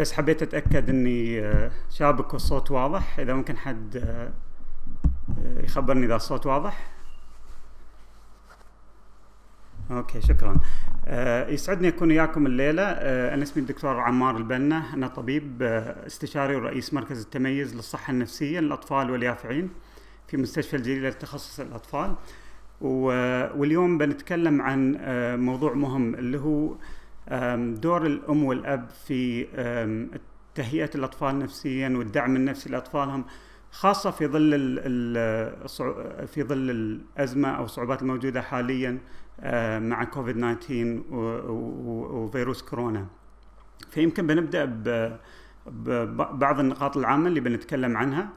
بس حبيت أتأكد إني آه، شابك والصوت واضح. إذا ممكن حد آه، آه، يخبرني إذا الصوت واضح. أوكي شكرا. يسعدني أكون وياكم الليلة. أنا اسمي الدكتور عمار البنا. أنا طبيب استشاري ورئيس مركز التميز للصحة النفسية للأطفال واليافعين في مستشفى الجليله لتخصص الأطفال. واليوم بنتكلم عن موضوع مهم اللي هو دور الأم والأب في تهيئة الأطفال نفسيا والدعم النفسي لأطفالهم خاصة في ظل في ظل الأزمة أو الصعوبات الموجودة حاليا مع كوفيد 19 وفيروس كورونا. فيمكن بنبدأ ببعض النقاط العامة اللي بنتكلم عنها.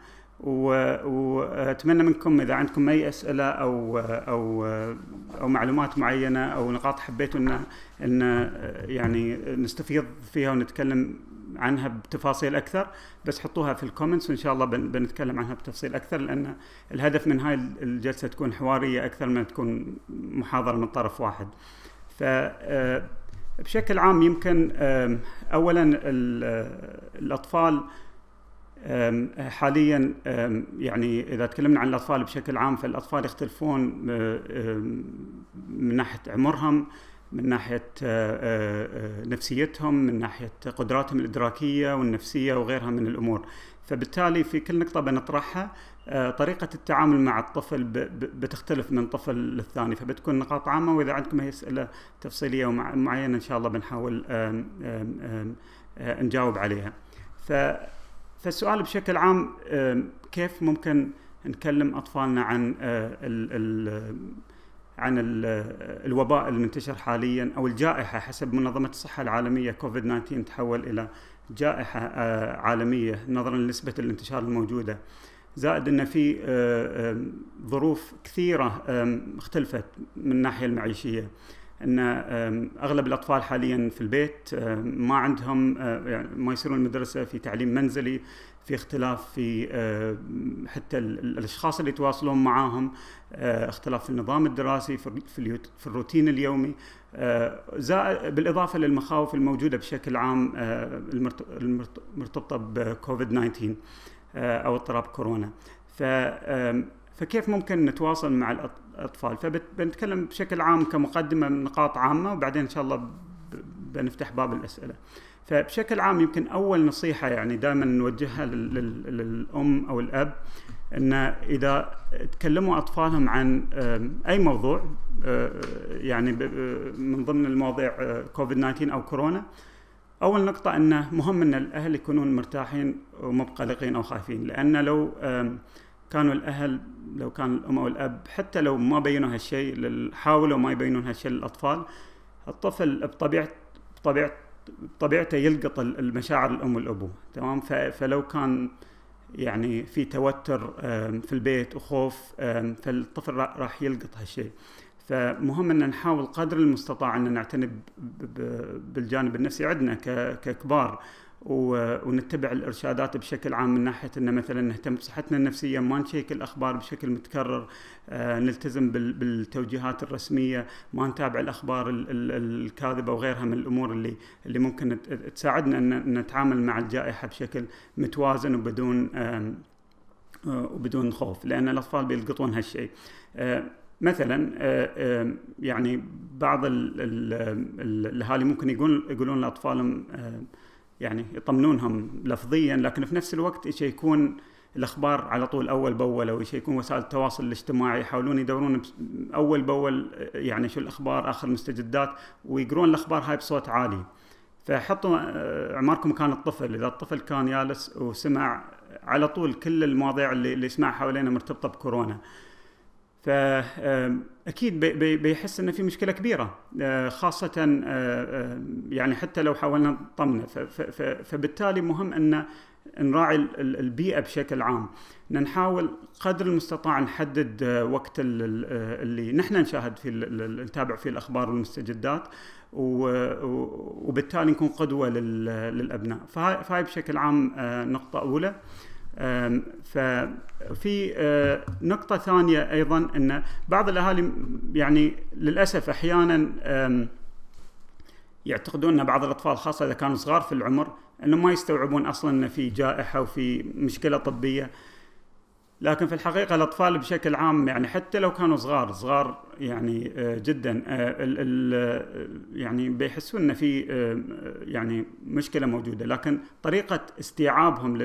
وأتمنى منكم إذا عندكم أي أسئلة أو أو أو معلومات معينة أو نقاط حبيتوا ان إن يعني نستفيض فيها ونتكلم عنها بتفاصيل أكثر بس حطوها في الكومنتس وإن شاء الله بنتكلم عنها بتفصيل أكثر لأن الهدف من هاي الجلسة تكون حوارية أكثر من تكون محاضرة من طرف واحد. ف بشكل عام يمكن اولا الأطفال حاليا يعني إذا تكلمنا عن الأطفال بشكل عام فالأطفال يختلفون من ناحية عمرهم من ناحية نفسيتهم من ناحية قدراتهم الإدراكية والنفسية وغيرها من الأمور فبالتالي في كل نقطة بنطرحها طريقة التعامل مع الطفل بتختلف من طفل للثاني فبتكون نقاط عامة وإذا عندكم أي أسئلة تفصيلية ومعينة إن شاء الله بنحاول نجاوب عليها. ف فالسؤال بشكل عام كيف ممكن نكلم أطفالنا عن ال ال عن ال الوباء المنتشر حاليا أو الجائحة حسب منظمة الصحة العالمية؟ كوفيد 19 تحول إلى جائحة عالمية نظرا لنسبة الانتشار الموجودة. زائد إن في ظروف كثيرة اختلفت من الناحية المعيشية. إن أغلب الأطفال حاليا في البيت ما عندهم يعني ما يصيرون المدرسة في تعليم منزلي في اختلاف في حتى الأشخاص اللي يتواصلون معاهم اختلاف في النظام الدراسي في الروتين اليومي. زائد بالإضافة للمخاوف الموجودة بشكل عام المرتبطه بكوفيد 19 أو اضطراب كورونا. فكيف ممكن نتواصل مع الاطفال فبنتكلم بشكل عام كمقدمة من نقاط عامة وبعدين إن شاء الله بنفتح باب الأسئلة. فبشكل عام يمكن أول نصيحة يعني دائما نوجهها للأم أو الأب إن إذا تكلموا أطفالهم عن أي موضوع يعني من ضمن المواضيع كوفيد 19 أو كورونا أول نقطة إنه مهم إن الأهل يكونون مرتاحين ومو قلقين أو خايفين. لأن لو كانوا الأهل لو كان الأم أو الأب حتى لو ما بينوا هالشيء حاولوا ما يبينون هالشيء للأطفال. الطفل بطبيعه بطبيعه بطبيعته يلقط المشاعر الأم والأبو تمام؟ فلو كان يعني في توتر في البيت وخوف فالطفل راح يلقط هالشيء. فمهم إن نحاول قدر المستطاع إن نعتني بالجانب النفسي. عندنا ككبار ونتبع الإرشادات بشكل عام من ناحية ان مثلا نهتم بصحتنا النفسية ما نشيك الأخبار بشكل متكرر آه نلتزم بالتوجيهات الرسمية ما نتابع الأخبار الكاذبة وغيرها من الأمور اللي اللي ممكن تساعدنا ان نتعامل مع الجائحة بشكل متوازن وبدون آه وبدون خوف لأن الأطفال بيلقطون هالشيء. آه مثلا يعني بعض الأهالي ممكن يقول يقولون لأطفالهم يعني يطمنونهم لفظيا لكن في نفس الوقت يشيكون الأخبار على طول أول بأول أو يشيكون وسائل التواصل الاجتماعي يحاولون يدورون أول بأول يعني شو الأخبار آخر المستجدات ويقرون الأخبار هاي بصوت عالي. فحطوا عماركم مكان الطفل. إذا الطفل كان جالس وسمع على طول كل المواضيع اللي, اللي يسمعها حوالينا مرتبطة بكورونا. فاكيد بيحس إنه في مشكلة كبيرة خاصة يعني حتى لو حاولنا نطمنه. فبالتالي مهم إن نراعي البيئة بشكل عام. نحاول قدر المستطاع نحدد وقت اللي نحن نشاهد فيه نتابع فيه الأخبار والمستجدات وبالتالي نكون قدوة للأبناء. فهاي بشكل عام نقطة أولى. ففي نقطة ثانية أيضا أن بعض الأهالي يعني للأسف أحيانا يعتقدون إن بعض الأطفال خاصة إذا كانوا صغار في العمر انهم ما يستوعبون أصلا ان في جائحة وفي مشكلة طبية. لكن في الحقيقة الأطفال بشكل عام يعني حتى لو كانوا صغار صغار يعني آه، جدا آه، يعني بيحسون أن في آه، يعني مشكلة موجودة. لكن طريقة استيعابهم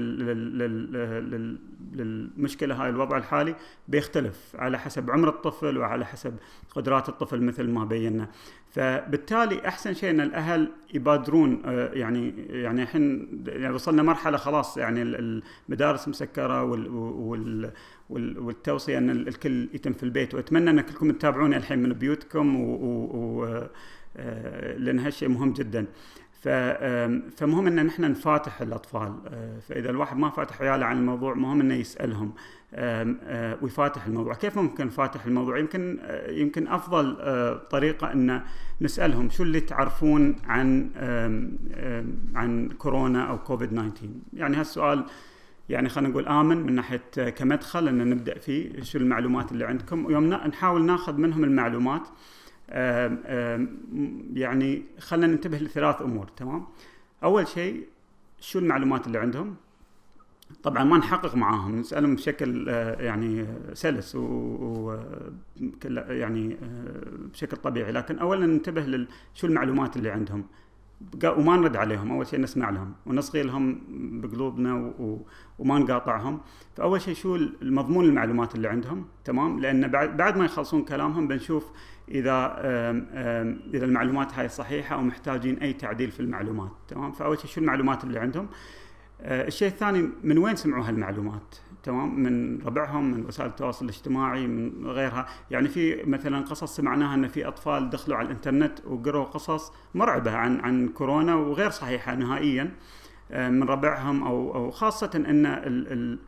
للمشكلة هاي الوضع الحالي بيختلف على حسب عمر الطفل وعلى حسب قدرات الطفل مثل ما بينا. فبالتالي أحسن شيء أن الأهل يبادرون يعني يعني الحين يعني وصلنا مرحلة خلاص يعني المدارس مسكرة وال, وال والتوصية أن الكل يتم في البيت. وأتمنى أن كلكم تتابعوني الحين من بيوتكم و, و, و لأن هالشيء مهم جدا. فمهم أن نحن نفاتح الأطفال. فإذا الواحد ما فاتح عياله عن الموضوع مهم أنه يسألهم. ويفاتح الموضوع. كيف ممكن نفاتح الموضوع؟ يمكن يمكن أفضل طريقة إن نسألهم شو اللي تعرفون عن عن كورونا أو كوفيد 19 يعني هالسؤال يعني خلينا نقول آمن من ناحية كمدخل إن نبدأ فيه شو المعلومات اللي عندكم. ويوم نحاول ناخذ منهم المعلومات يعني خلينا ننتبه لثلاث أمور تمام؟ أول شيء شو المعلومات اللي عندهم؟ طبعا ما نحقق معاهم نسألهم بشكل يعني سلس و يعني بشكل طبيعي. لكن اولا ننتبه لشو المعلومات اللي عندهم. وما نرد عليهم أول شيء نسمع لهم ونصغي لهم بقلوبنا. وما نقاطعهم. فأول شيء شو المضمون المعلومات اللي عندهم تمام؟ لأن بعد بعد ما يخلصون كلامهم بنشوف إذا إذا المعلومات هاي صحيحة أو محتاجين أي تعديل في المعلومات تمام؟ فأول شيء شو المعلومات اللي عندهم؟ آه الشيء الثاني من وين سمعوا هالمعلومات؟ تمام؟ من ربعهم من وسائل التواصل الاجتماعي من غيرها. يعني في مثلا قصص سمعناها إن في أطفال دخلوا على الإنترنت وقروا قصص مرعبة عن عن كورونا وغير صحيحة نهائيا آه، من ربعهم أو أو خاصة إن ال ال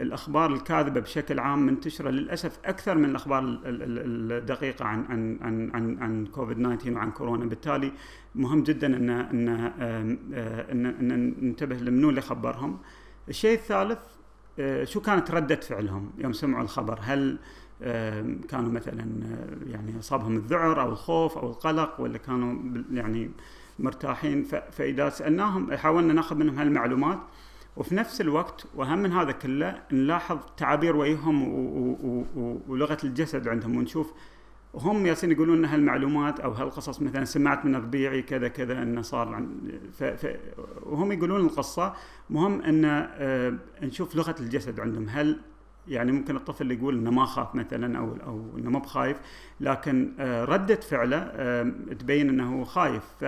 الأخبار الكاذبة بشكل عام منتشرة للأسف أكثر من الأخبار الدقيقة عن عن عن عن, عن كوفيد 19 وعن كورونا. بالتالي مهم جدا ان ان آه، ان, إن ننتبه لمنو اللي خبرهم. الشيء الثالث آه، شو كانت ردة فعلهم يوم سمعوا الخبر؟ هل كانوا مثلا آه، يعني أصابهم الذعر أو الخوف أو القلق ولا كانوا يعني مرتاحين؟ فإذا سألناهم حاولنا ناخذ منهم هالمعلومات. وفي نفس الوقت واهم من هذا كله نلاحظ تعابير وجههم ولغة الجسد عندهم. ونشوف وهم ياسين يقولون إن هالمعلومات أو هالقصص مثلا سمعت من ربيعي كذا كذا إنه صار عن ف ف وهم يقولون القصة. مهم إن آه نشوف لغة الجسد عندهم. هل يعني ممكن الطفل يقول إنه ما خاف مثلا أو أو إنه ما بخايف لكن آه ردة فعله آه تبين إنه خايف. ف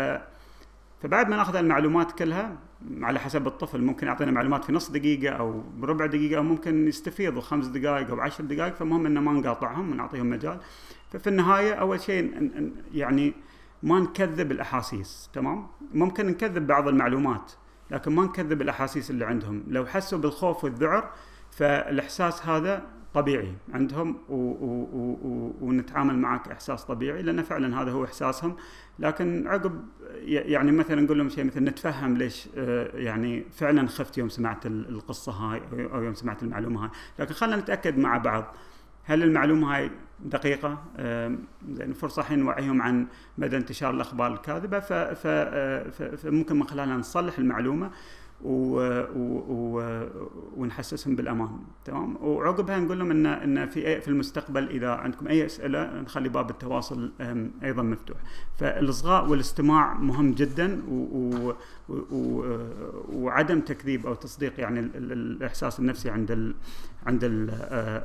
فبعد ما نأخذ المعلومات كلها على حسب الطفل ممكن يعطينا معلومات في نص دقيقة أو بربع دقيقة أو ممكن يستفيضوا خمس دقائق أو عشر دقائق فمهم إنه ما نقاطعهم ونعطيهم مجال. ففي النهاية أول شيء يعني ما نكذب الأحاسيس تمام؟ ممكن نكذب بعض المعلومات لكن ما نكذب الأحاسيس اللي عندهم. لو حسوا بالخوف والذعر فالإحساس هذا طبيعي عندهم و و و ونتعامل معك إحساس طبيعي لأن فعلا هذا هو إحساسهم. لكن عقب يعني مثلا نقول لهم شيء مثل نتفهم ليش آه، يعني فعلا خفت يوم سمعت القصة هاي أو يوم سمعت المعلومة هاي. لكن خلينا نتأكد مع بعض. هل المعلومة هاي دقيقة؟ لأن فرصة الحين نوعيهم عن مدى انتشار الأخبار الكاذبة فممكن من خلالها نصلح المعلومة. و... و... ونحسسهم بالأمان تمام؟ وعقبها نقول لهم ان إن في في المستقبل إذا عندكم أي أسئلة نخلي باب التواصل أيضا مفتوح. فالإصغاء والاستماع مهم جدا و... و... و... وعدم تكذيب أو تصديق يعني الإحساس النفسي عند ال... عند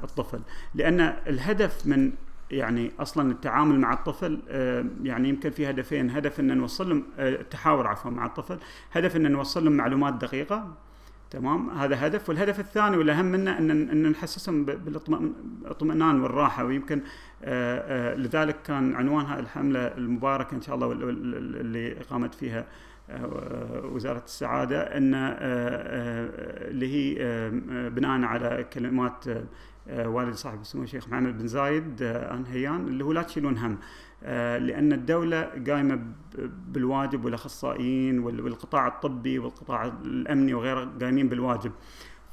الطفل. لأن الهدف من يعني أصلا التعامل مع الطفل آه، يعني يمكن في هدفين هدف إن نوصل لهم آه، التحاور عفوا مع الطفل هدف إن نوصل لهم معلومات دقيقة تمام؟ هذا هدف. والهدف الثاني والأهم منه ان إن نحسسهم بالاطمئنان والراحة ويمكن لذلك كان عنوان هذه الحملة المباركة إن شاء الله اللي قامت فيها وزارة السعادة إن اللي هي بناء على كلمات آه، والد صاحب السمو الشيخ محمد بن زايد آه، ال هيان اللي هو لا تشيلون هم آه، لأن الدولة قايمة بالواجب والأخصائيين والقطاع الطبي والقطاع الأمني وغيره قايمين بالواجب.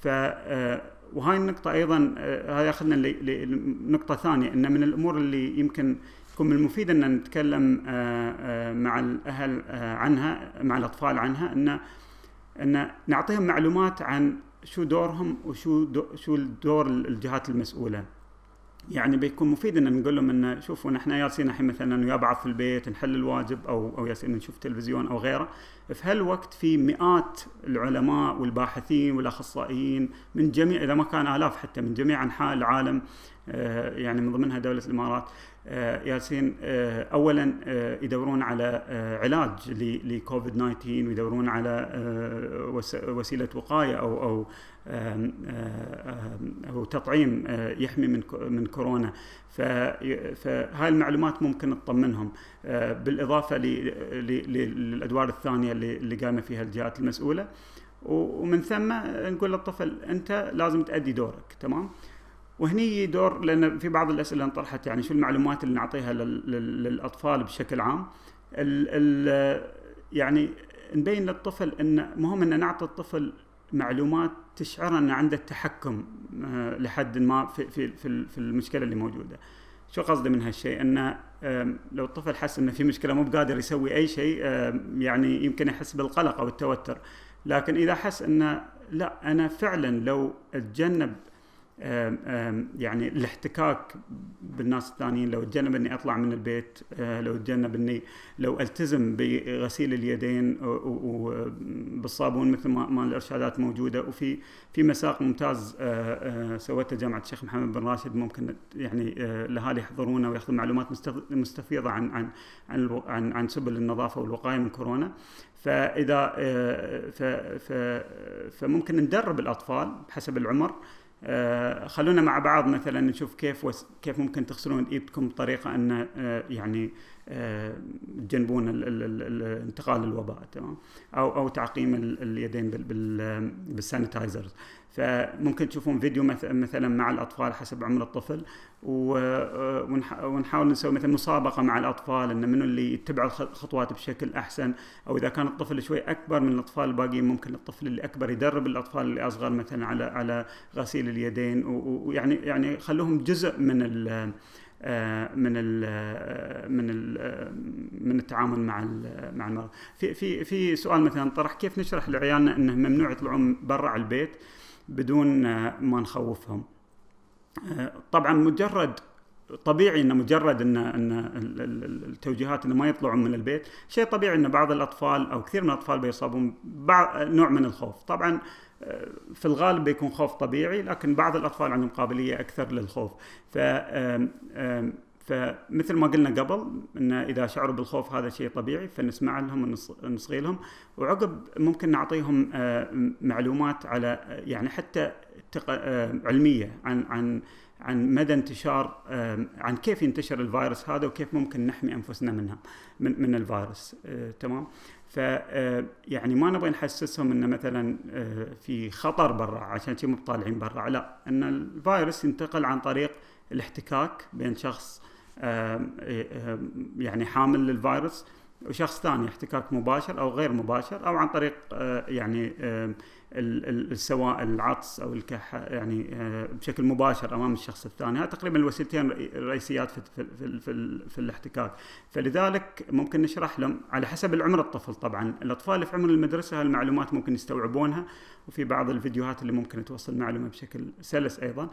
ف وهاي النقطة أيضا هاي ياخذنا لنقطة ثانية أن من الأمور اللي يمكن يكون من المفيد إن نتكلم مع الأهل عنها مع الأطفال عنها إن إن نعطيهم معلومات عن شو دورهم وشو دو شو دور الجهات المسؤولة. يعني بيكون مفيد إن نقول لهم انه شوفوا نحن جالسين الحين مثلا ويا بعض في البيت نحل الواجب أو أو جالسين نشوف تلفزيون أو غيره. في هالوقت في مئات العلماء والباحثين والأخصائيين من جميع إذا ما كان آلاف حتى من جميع أنحاء العالم يعني من ضمنها دولة الإمارات. ياسين آه، آه، اولا يدورون على علاج لكوفيد 19 ويدورون على وسيلة وقاية أو أو أو تطعيم يحمي من من كورونا. فهاي المعلومات ممكن تطمنهم. بالإضافة للأدوار الثانية اللي قامة فيها الجهات المسؤولة. ومن ثم نقول للطفل أنت لازم تأدي دورك تمام؟ وهني دور لأن في بعض الأسئلة انطرحت يعني شو المعلومات اللي نعطيها للأطفال بشكل عام ال ال يعني نبين للطفل إن مهم إن نعطي الطفل معلومات تشعر ان عنده التحكم آه، لحد ما في في في, في المشكلة اللي موجودة. شو قصدي من هالشيء؟ إنه لو الطفل حس إنه في مشكلة مو بقادر يسوي أي شيء يعني يمكن يحس بالقلق أو التوتر، لكن إذا حس إنه لا أنا فعلا لو أتجنب يعني الاحتكاك بالناس الثانيين لو اتجنب اني أطلع من البيت أه، لو اتجنب اني لو ألتزم بغسيل اليدين وبالصابون مثل ما الإرشادات موجودة. وفي في مساق ممتاز أه، أه، سوته جامعة الشيخ محمد بن راشد. ممكن يعني الاهالي يحضرونه وياخذون معلومات مستفيضة عن عن عن عن سبل النظافة والوقاية من كورونا. فإذا فممكن ندرب الأطفال بحسب العمر. آه، خلونا مع بعض مثلا نشوف كيف وس كيف ممكن تغسلون إيدكم بطريقة أن آه، يعني آه، تجنبون انتقال الوباء تمام؟ أو أو تعقيم اليدين بالسانيتايزرز فممكن تشوفون فيديو مثلا مع الأطفال حسب عمر الطفل ونحاول نسوي مثلا مسابقة مع الأطفال ان منو اللي يتبع الخطوات بشكل أحسن أو إذا كان الطفل شوي أكبر من الأطفال الباقيين ممكن الطفل اللي أكبر يدرب الأطفال اللي أصغر مثلا على على غسيل اليدين ويعني يعني خلوهم جزء من ال من ال من ال من التعامل مع مع المرض. في في في سؤال مثلا طرح كيف نشرح لعيالنا انه ممنوع يطلعون برا البيت؟ بدون ما نخوفهم. طبعا مجرد طبيعي انه مجرد إن إن التوجيهات إنه ما يطلعون من البيت شيء طبيعي إن بعض الأطفال أو كثير من الأطفال بيصابون بعض نوع من الخوف. طبعا في الغالب بيكون خوف طبيعي لكن بعض الأطفال عندهم قابلية أكثر للخوف. ف فمثل ما قلنا قبل إن إذا شعروا بالخوف هذا شيء طبيعي فنسمع لهم ونصغي لهم. وعقب ممكن نعطيهم معلومات على يعني حتى علمية عن عن عن مدى انتشار عن كيف ينتشر الفيروس هذا وكيف ممكن نحمي أنفسنا منها من من الفيروس تمام؟ ف يعني ما نبغى نحسسهم انه مثلا في خطر برا عشان شي مو طالعين برا. لا إن الفيروس ينتقل عن طريق الاحتكاك بين شخص يعني حامل للفيروس وشخص ثاني احتكاك مباشر أو غير مباشر أو عن طريق يعني السواء العطس أو الكحه يعني آه، بشكل مباشر أمام الشخص الثاني. هذه تقريبا الوسيلتين الرئيسيات في في في, في, الاحتكاك. فلذلك ممكن نشرح لهم على حسب العمر الطفل طبعا. الأطفال اللي في عمر المدرسة هالمعلومات ممكن يستوعبونها وفي بعض الفيديوهات اللي ممكن توصل معلومة بشكل سلس أيضا.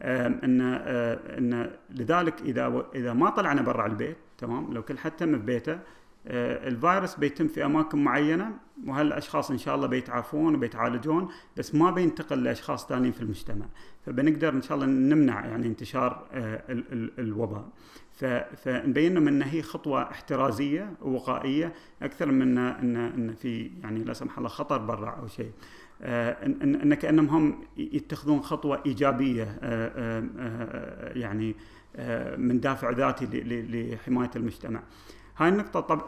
إن آه، إن لذلك إذا إذا ما طلعنا برا البيت تمام لو كل حد تم في بيته الفيروس بيتم في أماكن معينة وهالأشخاص إن شاء الله بيتعافون وبيتعالجون بس ما بينتقل لأشخاص ثانيين في المجتمع. فبنقدر إن شاء الله نمنع يعني انتشار آه، الوباء. فنبين لهم إن هي خطوة احترازية ووقائية أكثر من ان ان في يعني لا سمح الله خطر برا أو شيء. آه، ان كأنهم هم يتخذون خطوة إيجابية يعني من دافع ذاتي لحماية المجتمع. هاي النقطة طب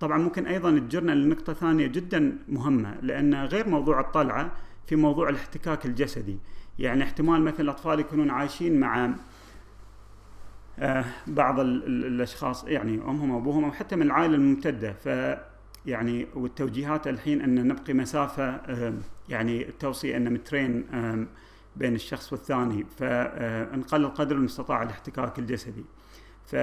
طبعا ممكن أيضا تجرنا لنقطة ثانية جدا مهمة لأن غير موضوع الطلعة في موضوع الاحتكاك الجسدي. يعني احتمال مثلا الأطفال يكونون عايشين مع آه بعض الأشخاص يعني أمهم وأبوهم أو حتى من العائلة الممتدة. ف يعني والتوجيهات الحين أن نبقي مسافة آه يعني التوصيه أن مترين آه بين الشخص والثاني. فنقلل قدر المستطاع الاحتكاك الجسدي. ف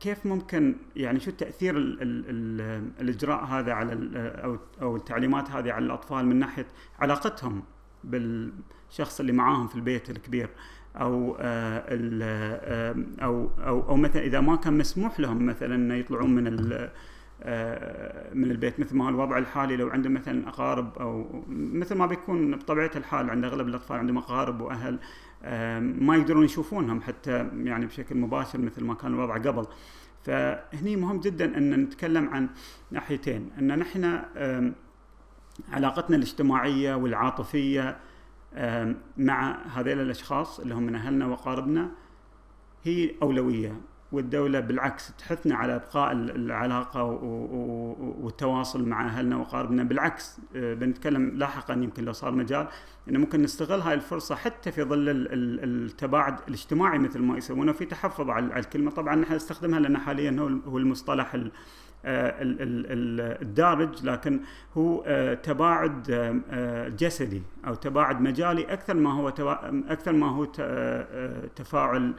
كيف ممكن يعني شو تأثير ال ال ال الإجراء هذا على أو أو التعليمات هذه على الأطفال من ناحية علاقتهم بالشخص اللي معاهم في البيت الكبير أو آه، آه، أو أو أو مثلا إذا ما كان مسموح لهم مثلا إنه يطلعون من آه، من البيت مثل ما هو الوضع الحالي لو عندهم مثلا أقارب أو مثل ما بيكون بطبيعة الحال عند أغلب الأطفال عندهم أقارب وأهل ما يقدرون يشوفونهم حتى يعني بشكل مباشر مثل ما كان الوضع قبل. فهني مهم جدا أن نتكلم عن ناحيتين. أن نحن علاقتنا الاجتماعية والعاطفية مع هذيل الأشخاص اللي هم من أهلنا وقاربنا هي أولوية. والدولة بالعكس تحثنا على إبقاء العلاقة والتواصل مع أهلنا وقاربنا. بالعكس أه، بنتكلم لاحقا يمكن لو صار مجال إنه ممكن نستغل هاي الفرصة حتى في ظل التباعد الاجتماعي مثل ما يسمونه في تحفظ على الكلمة. طبعا نحن نستخدمها لأن حاليا هو المصطلح أه، الدارج لكن هو أه، تباعد جسدي أو تباعد مجالي أكثر ما هو أكثر ما هو تفاعل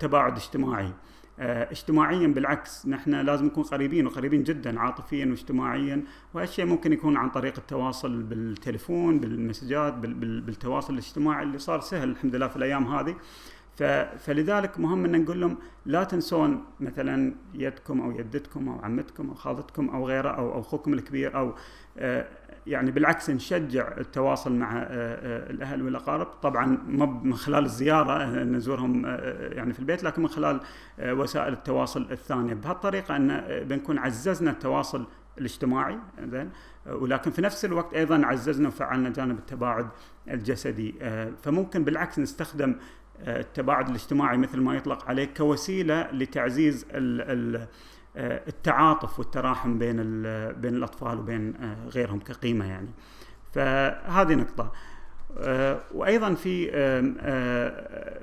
تباعد اجتماعي. آه، اجتماعيا بالعكس نحن لازم نكون قريبين وقريبين جدا عاطفيا واجتماعيا وهالشيء ممكن يكون عن طريق التواصل بالتليفون بالمسجات بالتواصل الاجتماعي اللي صار سهل الحمد لله في الأيام هذه. فلذلك مهم إن نقول لهم لا تنسون مثلا يدكم أو يدتكم أو عمتكم أو خالتكم أو غيره أو أخوكم الكبير أو آه، يعني بالعكس نشجع التواصل مع آه، آه، الأهل والأقارب. طبعا ما من خلال الزيارة نزورهم يعني في البيت لكن من خلال وسائل التواصل الثانية. بهالطريقة إن بنكون عززنا التواصل الاجتماعي زين. ولكن في نفس الوقت أيضا عززنا وفعلنا جانب التباعد الجسدي. فممكن بالعكس نستخدم التباعد الاجتماعي مثل ما يطلق عليه كوسيلة لتعزيز التعاطف والتراحم بين بين الأطفال وبين غيرهم كقيمة يعني. فهذه نقطة. وأيضا في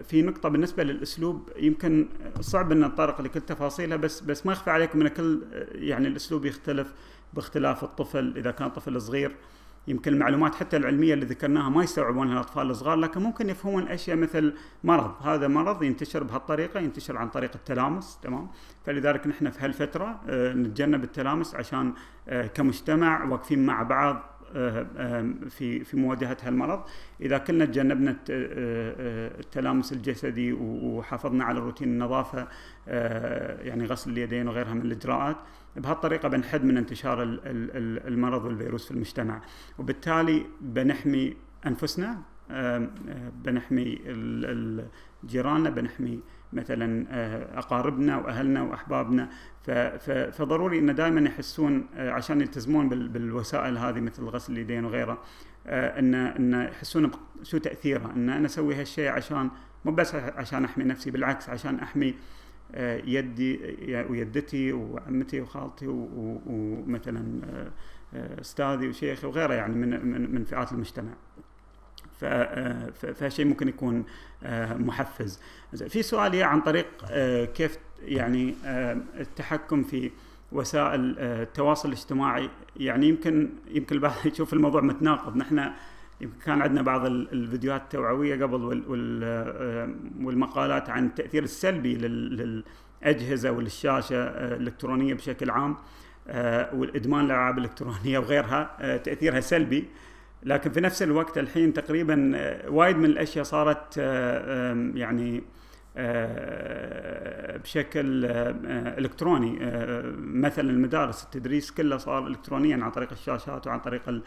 في نقطة بالنسبة للأسلوب يمكن صعب أن نتطرق لكل تفاصيلها بس بس ما يخفى عليكم إن كل يعني الأسلوب يختلف باختلاف الطفل إذا كان طفل صغير. يمكن المعلومات حتى العلمية اللي ذكرناها ما يستوعبونها الأطفال الصغار لكن ممكن يفهمون أشياء مثل مرض. هذا مرض ينتشر بهالطريقة ينتشر عن طريق التلامس تمام؟ فلذلك نحن في هالفترة آه، نتجنب التلامس عشان آه، كمجتمع واقفين مع بعض في في مواجهة هالمرض. إذا كنا تجنبنا التلامس الجسدي وحافظنا على روتين النظافة يعني غسل اليدين وغيرها من الإجراءات بهالطريقة بنحد من انتشار المرض والفيروس في المجتمع. وبالتالي بنحمي أنفسنا بنحمي جيراننا بنحمي مثلا آه، أقاربنا وأهلنا وأحبابنا فضروري إن دائما يحسون آه، عشان يلتزمون بالوسائل هذه مثل غسل اليدين وغيره آه، إن إن يحسون شو تاثيره إن أنا أسوي هالشيء عشان مو بس عشان أحمي نفسي بالعكس عشان أحمي يدي ويدتي وعمتي وخالتي ومثلا أستاذي وشيخي وغيره يعني من من فئات المجتمع. فهالشيء ممكن يكون محفز. في سؤال عن طريق كيف يعني التحكم في وسائل التواصل الاجتماعي. يعني يمكن يمكن البعض يشوف الموضوع متناقض. نحن يمكن كان عندنا بعض الفيديوهات التوعوية قبل والمقالات عن التأثير السلبي للأجهزة وللشاشة الإلكترونية بشكل عام والإدمان الالعاب الإلكترونية وغيرها تأثيرها سلبي. لكن في نفس الوقت الحين تقريبا وايد من الأشياء صارت يعني آه، بشكل آه، إلكتروني. آه، مثلا المدارس التدريس كله صار الكترونيا عن طريق الشاشات وعن طريق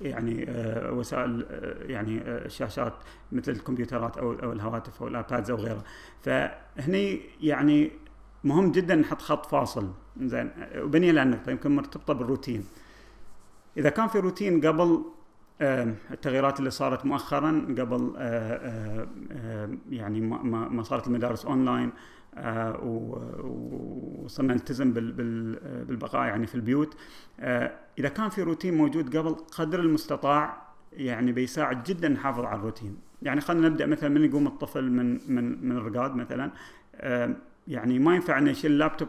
يعني وسائل يعني الشاشات مثل الكمبيوترات أو الهواتف أو الآبادز أو غيره. فهني يعني مهم جدا نحط خط فاصل. زين وبني النقطه يمكن مرتبطة بالروتين. إذا كان في روتين قبل التغييرات اللي صارت مؤخرا قبل يعني ما صارت المدارس أونلاين وصرنا نلتزم بالبقاء يعني في البيوت إذا كان في روتين موجود قبل قدر المستطاع يعني بيساعد جدا نحافظ على الروتين. يعني خلينا نبدأ مثلا من يقوم الطفل من من من الرقاد مثلا يعني ما ينفع إنه يشيل اللابتوب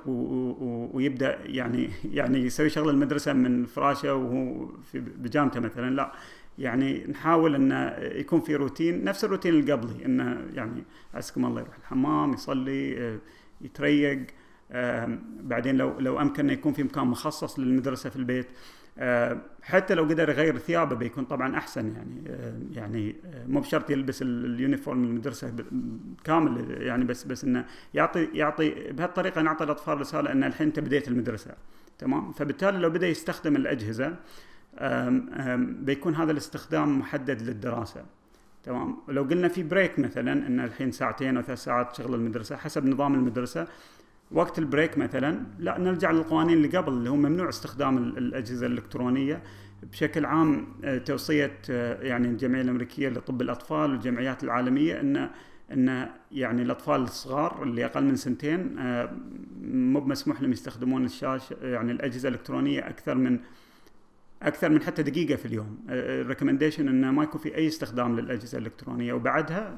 ويبدأ يعني يعني يسوي شغل المدرسة من فراشه وهو في بجامته مثلا. لا يعني نحاول انه يكون في روتين نفس الروتين القبلي انه يعني عسكم الله يروح الحمام يصلي يتريق بعدين لو لو أمكن يكون في مكان مخصص للمدرسة في البيت. حتى لو قدر يغير ثيابه بيكون طبعا أحسن يعني يعني مو بشرط يلبس ال uniform المدرسة كامل يعني بس بس إنه يعطي يعطي بهالطريقة نعطي الأطفال رسالة إن الحين أنت بديت المدرسة تمام؟ فبالتالي لو بدأ يستخدم الأجهزة بيكون هذا الاستخدام محدد للدراسة تمام؟ لو قلنا في break مثلا إن الحين ساعتين أو ثلاث ساعات شغل المدرسة حسب نظام المدرسة وقت ال break مثلا لا نرجع للقوانين اللي قبل اللي هو ممنوع استخدام الأجهزة الإلكترونية بشكل عام آه، توصية آه، يعني الجمعية الأمريكية لطب الأطفال والجمعيات العالمية إن إن يعني الأطفال الصغار اللي أقل من سنتين آه، مو مسموح لهم يستخدمون الشاشة يعني الأجهزة الإلكترونية أكثر من أكثر من حتى دقيقة في اليوم. ال recommendation انه ما يكون في أي استخدام للأجهزة الإلكترونية. وبعدها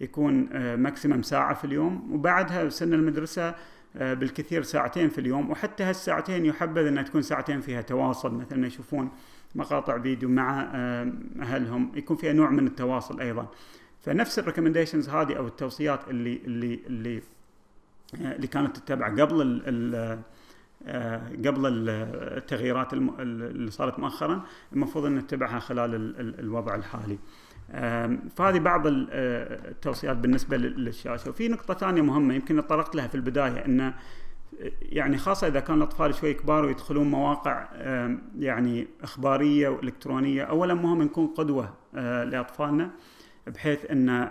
يكون maximum ساعة في اليوم وبعدها سن المدرسة بالكثير ساعتين في اليوم وحتى هالساعتين يحبذ إنها تكون ساعتين فيها تواصل مثلا يشوفون مقاطع فيديو مع أهلهم يكون فيها نوع من التواصل أيضا فنفس ال recommendations هذه أو التوصيات اللي اللي اللي اللي كانت تتبع قبل ال ال قبل التغييرات اللي صارت مؤخرا المفروض ان نتبعها خلال الوضع الحالي. فهذه بعض التوصيات بالنسبة للشاشة. وفي نقطة ثانية مهمة يمكن تطرقت لها في البداية انه يعني خاصة إذا كان الأطفال شوي كبار ويدخلون مواقع يعني إخبارية وإلكترونية أولا مهم نكون قدوة لأطفالنا بحيث أن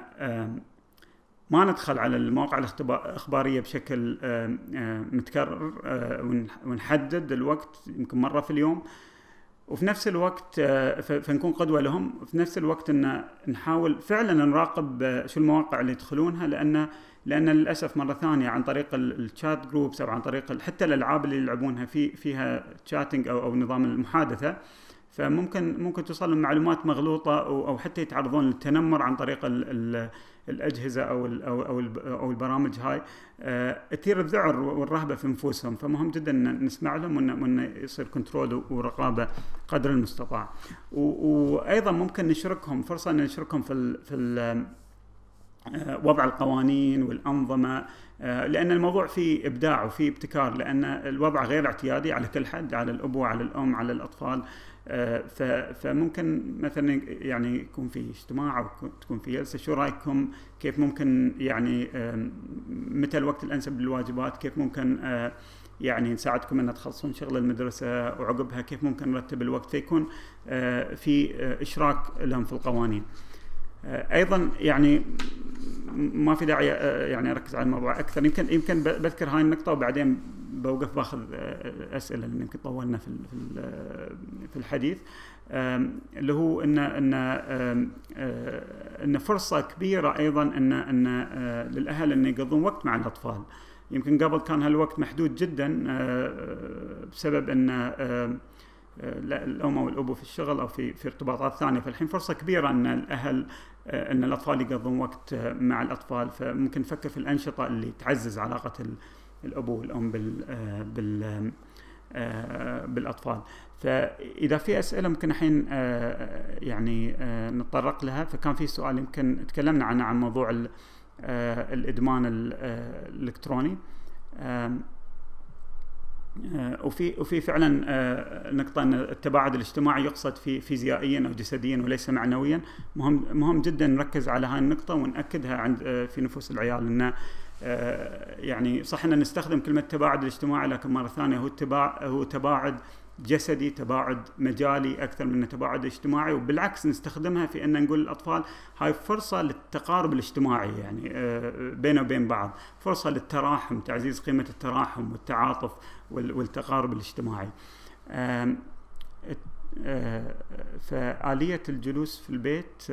ما ندخل على المواقع الإخبارية بشكل متكرر ونحدد الوقت يمكن مرة في اليوم. وفي نفس الوقت فنكون قدوة لهم. وفي نفس الوقت ان نحاول فعلا نراقب شو المواقع اللي يدخلونها لأن لأن للأسف مرة ثانية عن طريق ال chat groups أو عن طريق حتى الألعاب اللي يلعبونها في فيها chatting أو أو نظام المحادثة. فممكن ممكن توصل لهم معلومات مغلوطة أو حتى يتعرضون للتنمر عن طريق ال ال الأجهزة أو ال أو أو, أو البرامج هاي. أه تثير الذعر والرهبة في نفوسهم فمهم جدا إن نسمع لهم وان يصير كنترول ورقابة قدر المستطاع. وأيضا ممكن نشركهم فرصة إن نشركهم في ال في ال وضع القوانين والأنظمة. لأن الموضوع فيه إبداع وفيه ابتكار لأن الوضع غير اعتيادي على كل حد على الابوه على الأم على الأطفال. فممكن مثلا يعني يكون في اجتماع أو تكون في جلسة شو رأيكم؟ كيف ممكن يعني متى الوقت الأنسب للواجبات؟ كيف ممكن يعني نساعدكم إن تخلصون شغل المدرسة وعقبها؟ كيف ممكن نرتب الوقت؟ فيكون في إشراك لهم في القوانين. أيضا يعني ما في داعي يعني أركز على الموضوع أكثر. يمكن يمكن بذكر هاي النقطة وبعدين بوقف باخذ أسئلة لأن يمكن طولنا في في الحديث. اللي هو إن إن إن فرصة كبيرة أيضا إن إن للأهل إن يقضون وقت مع الأطفال. يمكن قبل كان هالوقت محدود جدا بسبب إن الأم أو الأبو في الشغل أو في في ارتباطات ثانية. فالحين فرصة كبيرة إن الأهل أن الأطفال يقضون وقت مع الأطفال. فممكن نفكر في الأنشطة اللي تعزز علاقة الابو والأم بال بال بالأطفال. فإذا في أسئلة ممكن الحين يعني نتطرق لها. فكان في سؤال يمكن تكلمنا عنه عن موضوع الإدمان الإلكتروني. وفي وفي فعلا نقطة أن التباعد الاجتماعي يقصد في فيزيائيا أو جسديا وليس معنويا. مهم مهم جدا نركز على هاي النقطة ونأكدها عند في نفوس العيال أن يعني صح أن نستخدم كلمة تباعد الاجتماعي لكن مرة ثانية هو تباعد هو تباعد جسدي تباعد مجالي أكثر من تباعد اجتماعي وبالعكس نستخدمها في أن نقول للأطفال هاي فرصة للتقارب الاجتماعي يعني بينه وبين بعض فرصة للتراحم تعزيز قيمة التراحم والتعاطف والتقارب الاجتماعي. فآلية الجلوس في البيت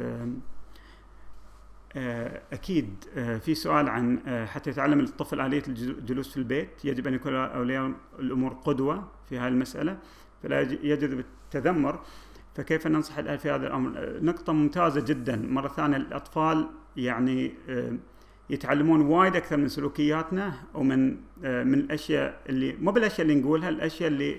أكيد في سؤال عن حتى يتعلم الطفل آلية الجلوس في البيت يجب أن يكون أولياء الأمور قدوة في هذه المسألة فلا يجب التذمر فكيف ننصح الأهل في هذا الأمر؟ نقطة ممتازة جدا. مرة ثانية الأطفال يعني يتعلمون وايد أكثر من سلوكياتنا ومن من الأشياء اللي مو بالأشياء اللي نقولها الأشياء اللي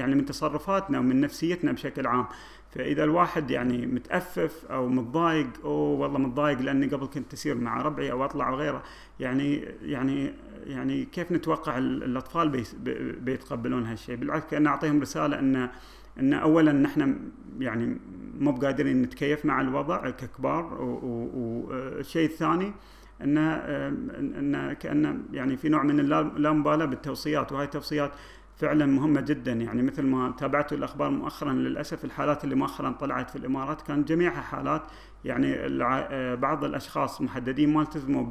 يعني من تصرفاتنا ومن نفسيتنا بشكل عام. فإذا الواحد يعني متأفف أو متضايق أو والله متضايق لأني قبل كنت أسير مع ربعي أو أطلع وغيره يعني يعني يعني كيف نتوقع الأطفال بيتقبلون هالشيء؟ بالعكس كان أعطيهم رسالة إن إن اولا نحن يعني مو بقادرين نتكيف مع الوضع ككبار والشيء الثاني ان إن كأن يعني في نوع من اللامبالاه بالتوصيات وهاي التوصيات فعلا مهمة جدا. يعني مثل ما تابعت الأخبار مؤخرا للأسف الحالات اللي مؤخرا طلعت في الإمارات كانت جميعها حالات يعني بعض الأشخاص محددين ما التزموا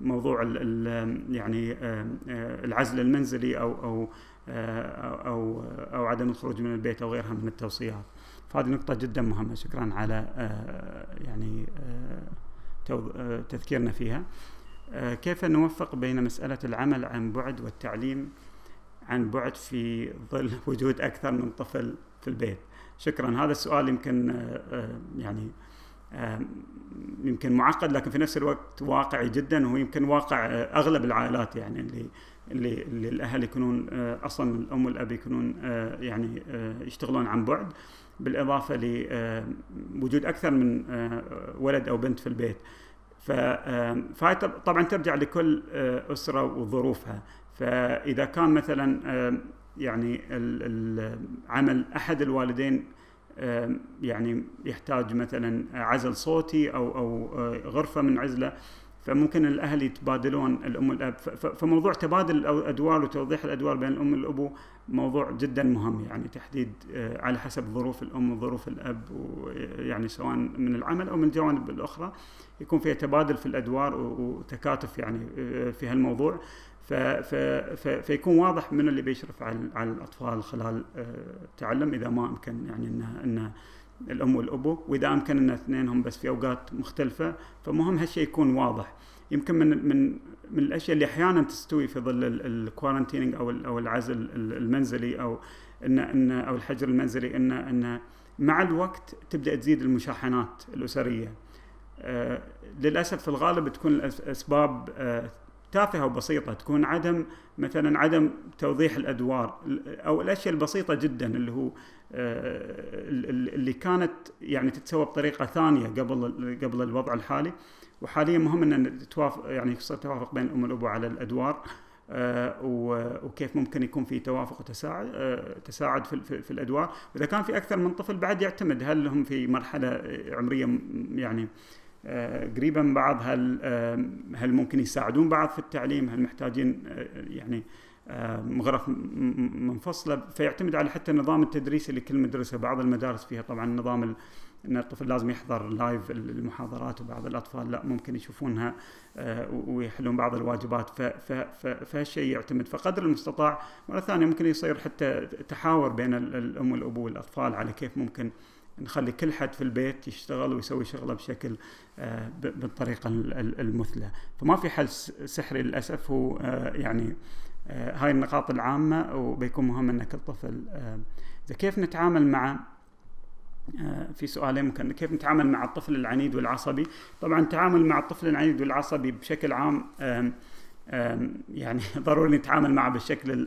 بموضوع يعني العزل المنزلي أو أو أو أو عدم الخروج من البيت أو غيرها من التوصيات. فهذه نقطة جدا مهمة. شكرا على يعني تذكيرنا فيها. كيف نوفق بين مسألة العمل عن بعد والتعليم عن بعد في ظل وجود أكثر من طفل في البيت. شكرا. هذا السؤال يمكن آه، آه، يعني آه، يمكن معقد لكن في نفس الوقت واقعي جدا وهو يمكن واقع أغلب العائلات يعني اللي اللي, اللي الأهل يكونون أصلا الأم والأب يكونون يعني يشتغلون عن بعد بالإضافة لوجود أكثر من ولد أو بنت في البيت. فهاي طبعا ترجع لكل أسرة وظروفها. فإذا كان مثلا يعني عمل أحد الوالدين يعني يحتاج مثلا عزل صوتي أو أو آه، غرفة من عزله فممكن الأهل يتبادلون الأم والأب. فموضوع تبادل الادوار وتوضيح الأدوار بين الأم والأبو موضوع جدا مهم يعني تحديد آه، على حسب ظروف الأم وظروف الأب ويعني سواء من العمل أو من الجوانب الأخرى يكون فيها تبادل في الأدوار وتكاتف يعني آه، في هالموضوع. فيكون واضح من اللي بيشرف على على الأطفال خلال التعلم آه، إذا ما أمكن يعني ان ان الأم والأبو وإذا أمكن إن اثنينهم بس في أوقات مختلفة فمهم هالشيء يكون واضح يمكن من من من الأشياء اللي أحيانا تستوي في ظل الكوارنتيننج أو أو العزل المنزلي أو إن إن أو الحجر المنزلي إن إن مع الوقت تبدأ تزيد المشاحنات الأسرية. آه للأسف في الغالب تكون الأسباب آه تافهة وبسيطة تكون عدم مثلا عدم توضيح الأدوار أو الأشياء البسيطة جدا اللي هو آه، اللي كانت يعني تتسوى بطريقة ثانية قبل قبل الوضع الحالي. وحاليا مهم إن توافق يعني يصير توافق بين الأم والأبو على الأدوار آه، وكيف ممكن يكون في توافق وتساعد آه، تساعد في, الأدوار. وإذا كان في أكثر من طفل بعد يعتمد هل هم في مرحلة عمرية يعني قريبه من بعض هل هل ممكن يساعدون بعض في التعليم؟ هل محتاجين آه، يعني غرف منفصلة؟ فيعتمد على حتى النظام التدريسي لكل مدرسة بعض المدارس فيها. طبعا نظام إن الطفل لازم يحضر لايف المحاضرات وبعض الأطفال لا ممكن يشوفونها آه، ويحلون بعض الواجبات. فهالشيء يعتمد. فقدر المستطاع مرة ثانية ممكن يصير حتى تحاور بين الأم والأبو والأطفال على كيف ممكن نخلي كل حد في البيت يشتغل ويسوي شغلة بشكل آه، بالطريقة المثلى. فما في حل سحري للأسف هو آه، يعني آه، هاي النقاط العامة وبيكون مهم ان كل طفل كيف نتعامل مع في سؤالين ممكن كيف نتعامل مع الطفل العنيد والعصبي؟ طبعا التعامل مع الطفل العنيد والعصبي بشكل عام يعني ضروري نتعامل معه بالشكل